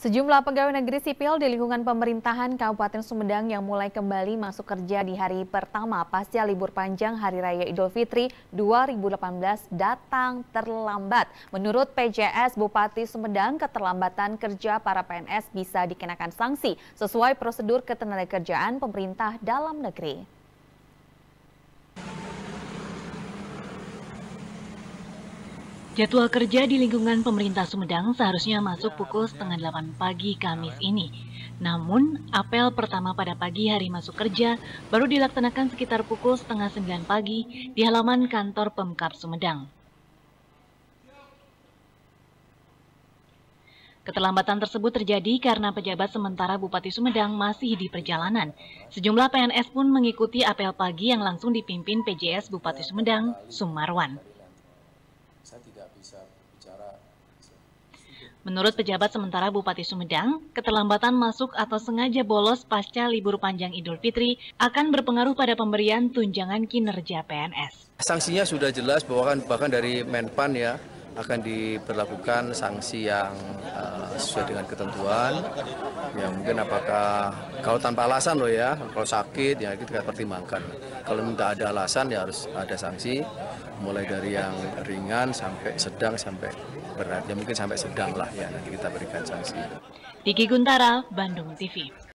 Sejumlah pegawai negeri sipil di lingkungan pemerintahan Kabupaten Sumedang yang mulai kembali masuk kerja di hari pertama pasca libur panjang Hari Raya Idul Fitri 2018 datang terlambat. Menurut PJS Bupati Sumedang, keterlambatan kerja para PNS bisa dikenakan sanksi sesuai prosedur ketenagakerjaan pemerintah dalam negeri. Jadwal kerja di lingkungan pemerintah Sumedang seharusnya masuk pukul setengah delapan pagi Kamis ini. Namun, apel pertama pada pagi hari masuk kerja baru dilaksanakan sekitar pukul setengah sembilan pagi di halaman kantor Pemkap Sumedang. Keterlambatan tersebut terjadi karena pejabat sementara Bupati Sumedang masih di perjalanan. Sejumlah PNS pun mengikuti apel pagi yang langsung dipimpin PJS Bupati Sumedang, Sumarwan saya tidak bisa bicara. Menurut pejabat sementara Bupati Sumedang, keterlambatan masuk atau sengaja bolos pasca libur panjang Idul Fitri akan berpengaruh pada pemberian tunjangan kinerja PNS. Sanksinya sudah jelas bahwa kan bahkan dari Menpan ya akan diberlakukan sanksi yang uh, sesuai dengan ketentuan. Ya mungkin apakah kalau tanpa alasan loh ya, kalau sakit ya kita pertimbangkan. Kalau tidak ada alasan ya harus ada sanksi, mulai dari yang ringan sampai sedang sampai berat. Ya mungkin sampai sedang lah ya nanti kita berikan sanksi. Diki Guntara, Bandung TV.